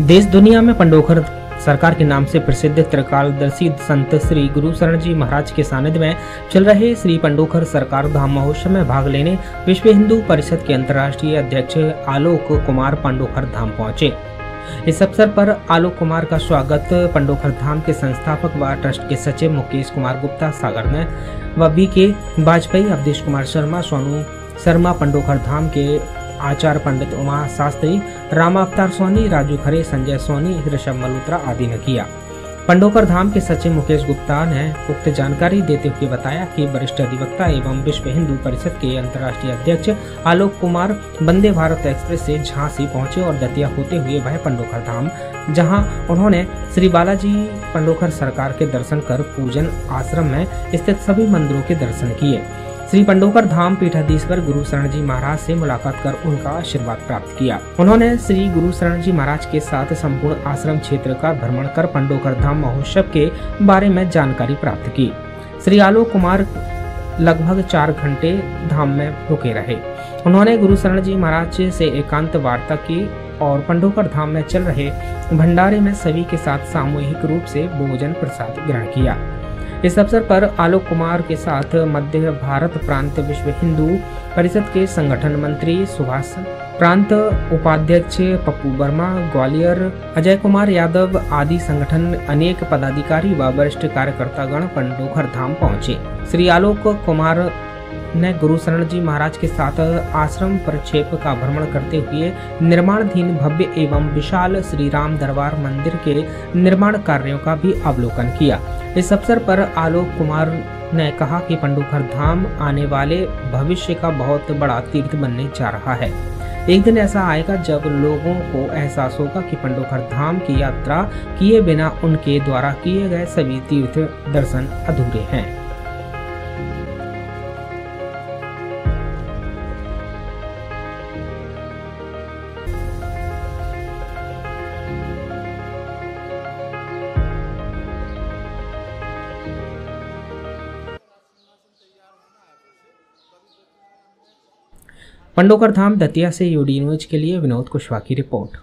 देश दुनिया में पंडोखर सरकार के नाम से प्रसिद्ध त्रिकालदर्शी संत श्री गुरु शरण जी महाराज के सानिध्य में चल रहे श्री पंडोखर सरकार धाम महोत्सव में भाग लेने विश्व हिंदू परिषद के अंतर्राष्ट्रीय अध्यक्ष आलोक कुमार पंडोखर धाम पहुँचे। इस अवसर पर आलोक कुमार का स्वागत पंडोखर धाम के संस्थापक व ट्रस्ट के सचिव मुकेश कुमार गुप्ता सागर ने व बी के वाजपेयी, अवधेश कुमार शर्मा सोनू शर्मा पंडोखर धाम के आचार्य पंडित उमा शास्त्री, राम अवतार सोनी राजू खरे, संजय सोनी ऋषभ मल्होत्रा आदि ने किया। पंडोकर धाम के सचिव मुकेश गुप्ता ने उक्त जानकारी देते हुए बताया कि वरिष्ठ अधिवक्ता एवं विश्व हिंदू परिषद के अंतर्राष्ट्रीय अध्यक्ष आलोक कुमार वंदे भारत एक्सप्रेस से झांसी पहुँचे और दतिया होते हुए वह पंडोकर धाम, जहाँ उन्होंने श्री बालाजी पंडोकर सरकार के दर्शन कर पूजन आश्रम में स्थित सभी मंदिरों के दर्शन किए। श्री पंडोकर धाम पीठाधीश्वर गुरु शरण जी महाराज से मुलाकात कर उनका आशीर्वाद प्राप्त किया। उन्होंने श्री गुरु शरण जी महाराज के साथ संपूर्ण आश्रम क्षेत्र का भ्रमण कर पंडोकर धाम महोत्सव के बारे में जानकारी प्राप्त की। श्री आलोक कुमार लगभग चार घंटे धाम में रुके रहे। उन्होंने गुरु शरण जी महाराज से एकांत वार्ता की और पंडोकर धाम में चल रहे भंडारे में सभी के साथ सामूहिक रूप से भोजन प्रसाद ग्रहण किया। इस अवसर पर आलोक कुमार के साथ मध्य भारत प्रांत विश्व हिंदू परिषद के संगठन मंत्री सुभाष प्रांत, उपाध्यक्ष पप्पू वर्मा, ग्वालियर अजय कुमार यादव आदि संगठन अनेक पदाधिकारी व वरिष्ठ कार्यकर्तागण पंडोखर धाम पहुँचे। श्री आलोक कुमार ने गुरु शरण जी महाराज के साथ आश्रम प्रक्षेप का भ्रमण करते हुए निर्माणाधीन भव्य एवं विशाल श्री राम दरबार मंदिर के निर्माण कार्यों का भी अवलोकन किया। इस अवसर पर आलोक कुमार ने कहा कि पंडुखर धाम आने वाले भविष्य का बहुत बड़ा तीर्थ बनने जा रहा है। एक दिन ऐसा आएगा जब लोगों को एहसास होगा कि पंडुखर धाम की यात्रा किए बिना उनके द्वारा किए गए सभी तीर्थ दर्शन अधूरे हैं। पंडोकर धाम दतिया से यूडी न्यूज़ के लिए विनोद कुशवाहा की रिपोर्ट।